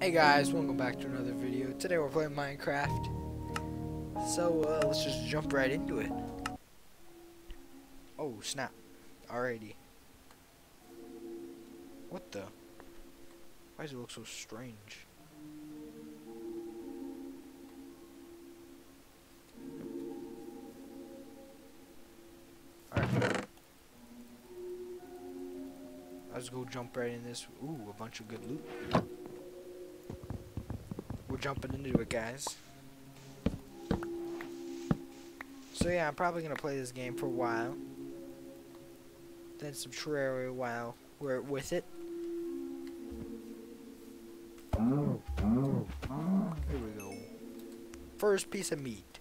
Hey guys, welcome back to another video. Today we're playing Minecraft. So uh, let's just jump right into it. Oh snap. Alrighty. What the? Why does it look so strange? Alright. Let's go jump right in this. Ooh, a bunch of good loot. Jumping into it, guys. So yeah, I'm probably gonna play this game for a while. Then some Terraria while we're with it. Here we go. First piece of meat.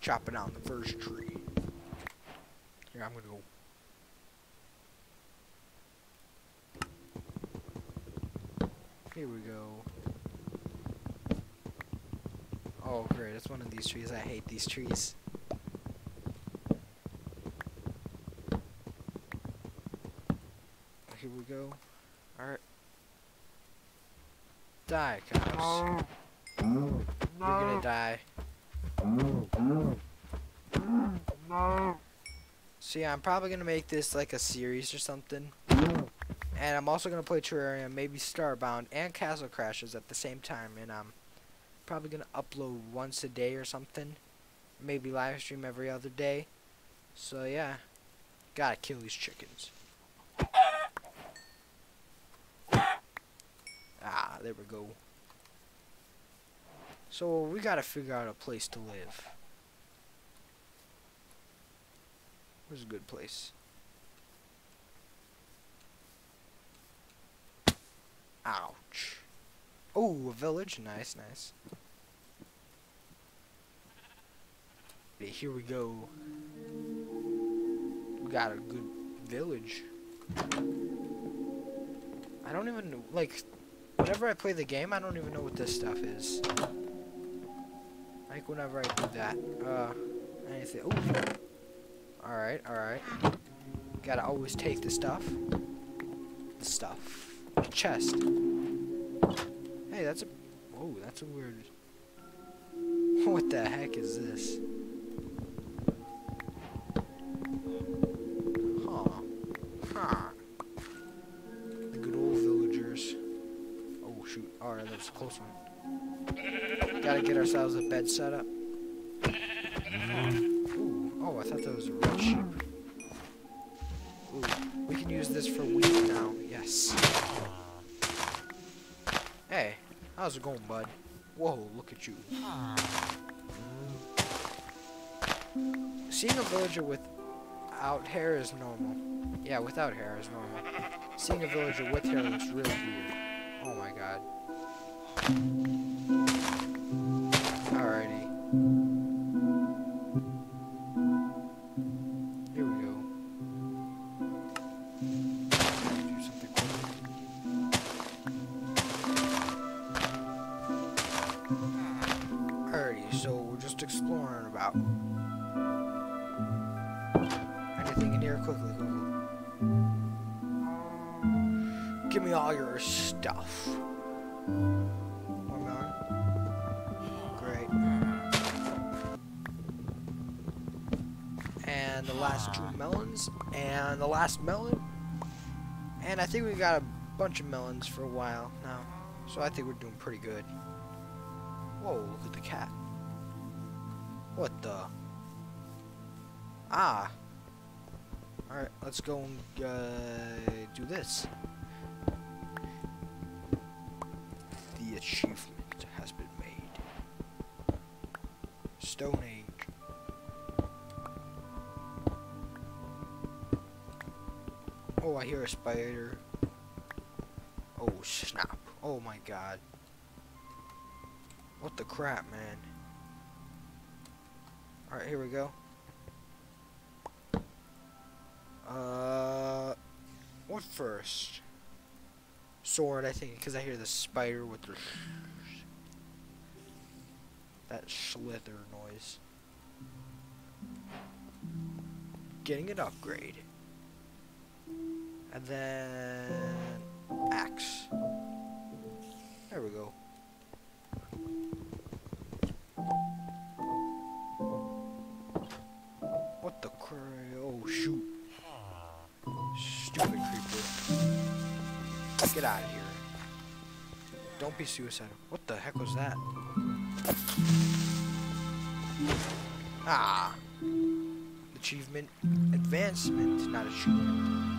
Chopping down the first tree. Here, I'm gonna go. Here we go. Oh great, it's one of these trees. I hate these trees. Here we go. Alright. Die, cows. You're gonna die. No. So yeah, I'm probably gonna make this like a series or something. And I'm also gonna play Terraria, maybe Starbound, and Castle Crashers at the same time. And I'm probably gonna upload once a day or something. Maybe live stream every other day. So yeah, gotta kill these chickens. Ah, there we go. So we gotta figure out a place to live. Where's a good place? Ouch. Oh, a village. Nice, nice. Okay, here we go. We got a good village. I don't even know, like, whenever I play the game, I don't even know what this stuff is. Like, whenever I do that. Uh, anything. Oh. Alright, alright. Gotta always take the stuff. The stuff. The chest. Hey, that's a... Oh, that's a weird... What the heck is this? Huh. Huh. The good old villagers. Oh, shoot. Alright, that was a close one. Gotta get ourselves a bed set up. Ooh. Oh, I thought that was a red sheep. Ooh. We can use this for wheat now. Yes. How's it going, bud? Whoa, look at you. Seeing a villager without hair is normal. Yeah, without hair is normal. Seeing a villager with hair looks really weird. Oh my god. So we're just exploring about. Anything in here? Quickly, quickly. Give me all your stuff. More melon? Great. And the last two melons. And the last melon. And I think we got a bunch of melons for a while now. So I think we're doing pretty good. Whoa, look at the cat. What the? Ah. Alright, let's go and uh, do this. The achievement has been made. Stone Age. Oh, I hear a spider. Oh, snap. Oh my god. What the crap, man? Alright, here we go. Uh, what first? Sword, I think, because I hear the spider with the that slither noise. Getting an upgrade. And then axe. There we go. Oh, shoot. Stupid creeper. Get out of here. Don't be suicidal. What the heck was that? Ah. Achievement. Advancement, not achievement.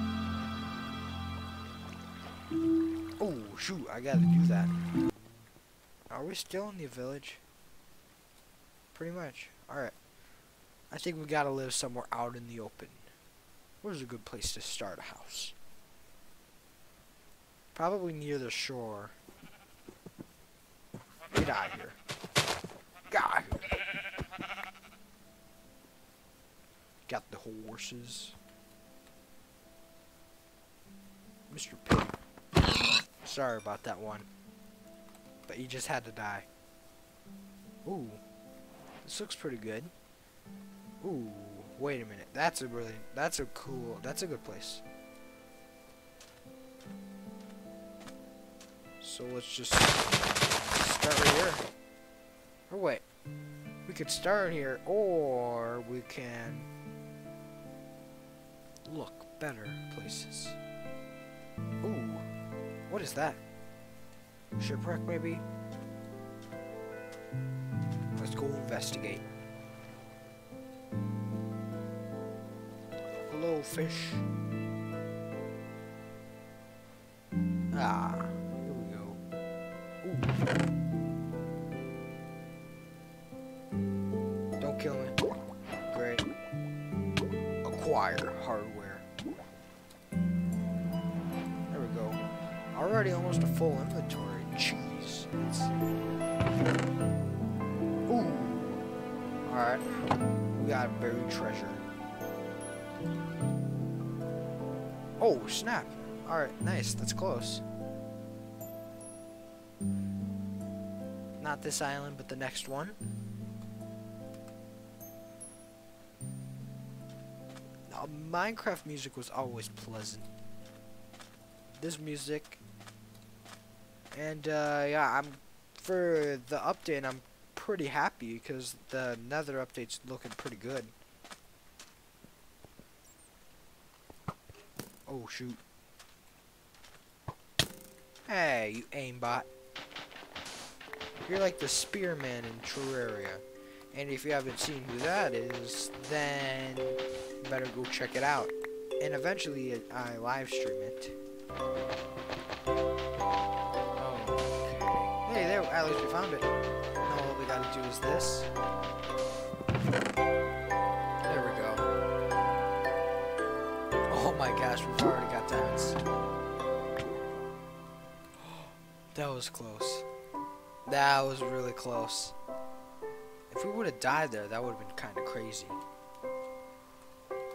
Oh, shoot, I gotta do that. Are we still in the village? Pretty much. Alright. I think we gotta live somewhere out in the open. Where's a good place to start a house? Probably near the shore. Get out of here. Get out of here. Got the horses. Mr. Pig. Sorry about that one. But you just had to die. Ooh. This looks pretty good. Ooh. Wait a minute. That's a really, that's a cool, that's a good place. So let's just start right here. Or wait. We could start here, or we can look better places. Ooh. What is that? Shipwreck, maybe? Let's go investigate. Hello, fish. Ah, here we go. Ooh. Don't kill me. Great. Acquire hardware. There we go. Already almost a full inventory. Jeez. Ooh. Alright. We got buried treasure. Oh, snap. Alright, nice. That's close. Not this island, but the next one. Now, Minecraft music was always pleasant. This music. And, uh, yeah, I'm, for the update, I'm pretty happy because the nether update's looking pretty good. Oh, shoot. Hey, you aimbot. You're like the spearman in Terraria. And if you haven't seen who that is, then you better go check it out. And eventually I live stream it. Oh, okay. Hey, there, at least we found it. Now all we gotta do is this. We've already got diamonds. That was close. That was really close. If we would have died there, that would have been kind of crazy.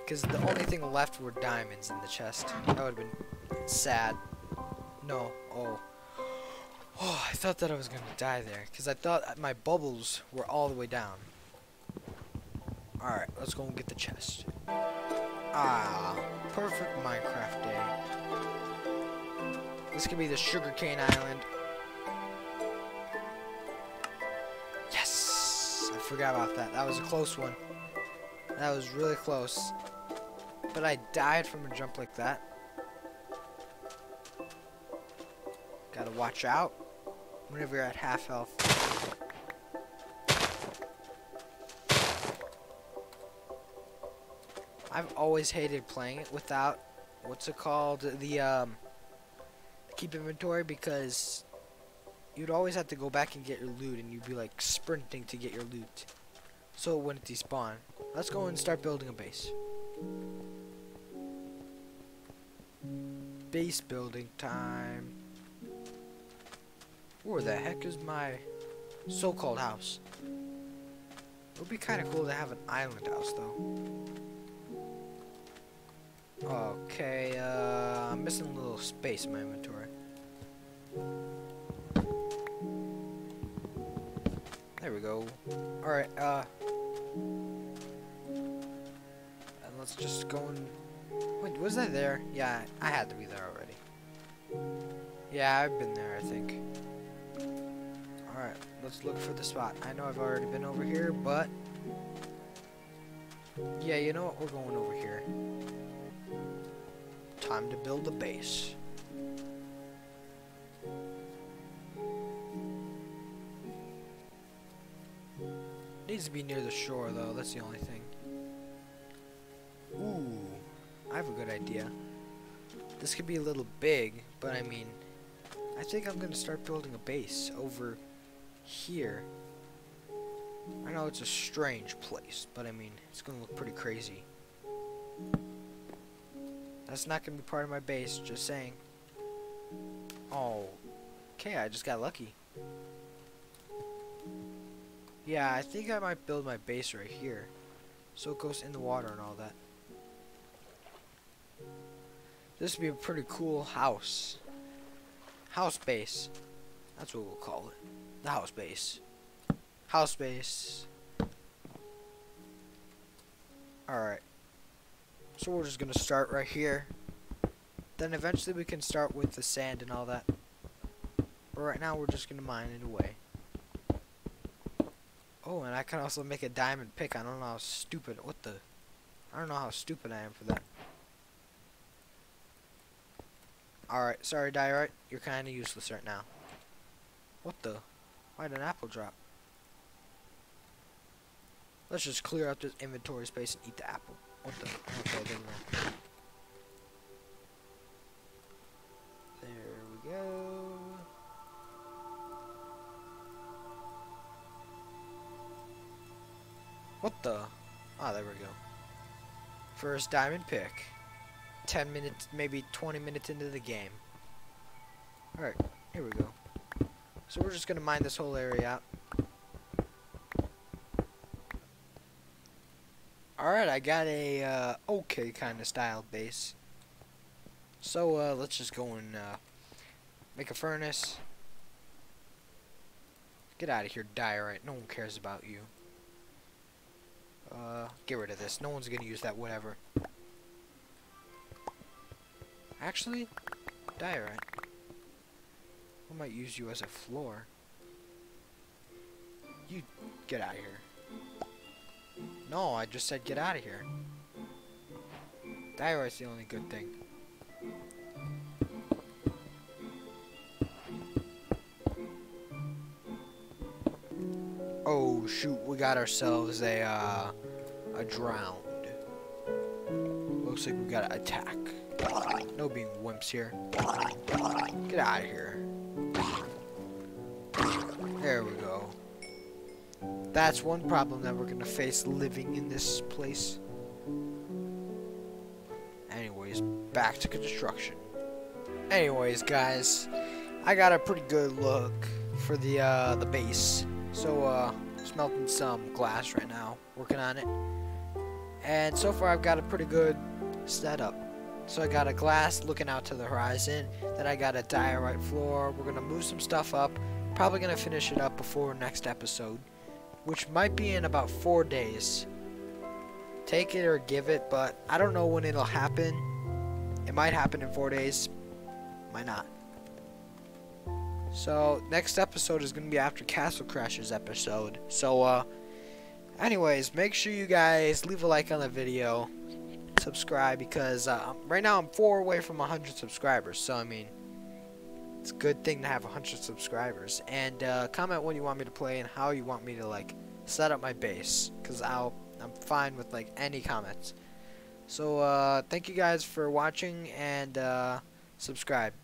Because the only thing left were diamonds in the chest. That would have been sad. No. Oh. Oh, I thought that I was going to die there. Because I thought my bubbles were all the way down. Alright, let's go and get the chest. Ah, perfect Minecraft day. This could be the sugarcane island. Yes! I forgot about that. That was a close one. That was really close. But I died from a jump like that. Gotta watch out whenever you're at half health. I've always hated playing it without what's it called the um keep inventory because you'd always have to go back and get your loot and you'd be like sprinting to get your loot. So it wouldn't despawn. Let's go and start building a base. Base building time. Where the heck is my so-called house? It would be kind of cool to have an island house though Okay, uh, I'm missing a little space in my inventory. There we go. Alright, uh... And let's just go and... Wait, was I there? Yeah, I had to be there already. Yeah, I've been there, I think. Alright, let's look for the spot. I know I've already been over here, but yeah, you know what? We're going over here. Time to build a base. Needs to be near the shore, though. That's the only thing. Ooh, I have a good idea. This could be a little big, but I mean, I think I'm going to start building a base over here. I know it's a strange place, but I mean, it's going to look pretty crazy. That's not going to be part of my base, just saying. Oh, okay, I just got lucky. Yeah, I think I might build my base right here. So it goes in the water and all that. This would be a pretty cool house. House base. That's what we'll call it. The house base. House base. Alright. So we're just gonna start right here. Then eventually we can start with the sand and all that. But right now we're just gonna mine it away. Oh, and I can also make a diamond pick. I don't know how stupid. What the? I don't know how stupid I am for that. Alright, sorry Diorite, you're kinda useless right now. What the? Why'd an apple drop? Let's just clear out this inventory space and eat the apple. What the? Okay, There we go. What the? Ah, oh, there we go. First diamond pick. 10 minutes, maybe 20 minutes into the game. Alright, here we go. So we're just going to mine this whole area out. Alright, I got a uh, okay kind of style base. So uh, let's just go and uh, make a furnace. Get out of here, diorite. No one cares about you. Uh, get rid of this. No one's gonna use that whatever. Actually, diorite. I might use you as a floor. You get out of here. No, I just said get out of here. Diorite's the only good thing. Oh shoot, we got ourselves a uh, a drowned. Looks like we got to attack. No being wimps here. Get out of here. There we go. That's one problem that we're gonna face living in this place. Anyways, back to construction. Anyways, guys, I got a pretty good look for the uh, the base. So, uh, smelting some glass right now, working on it. And so far, I've got a pretty good setup. So I got a glass looking out to the horizon. Then I got a diorite floor. We're to move some stuff up. Probably to finish it up before next episode. Which might be in about four days. Take it or give it, but I don't know when it'll happen. It might happen in four days. Might not. So, next episode is going to be after Castle Crashers episode. So, uh, anyways, make sure you guys leave a like on the video subscribe because uh, right now I'm four away from 100 subscribers. So, I mean, it's a good thing to have 100 subscribers. And uh, comment what you want me to play and how you want me to, like, set up my base. Because I'll, I'm fine with, like, any comments. So, uh, thank you guys for watching and uh, subscribe.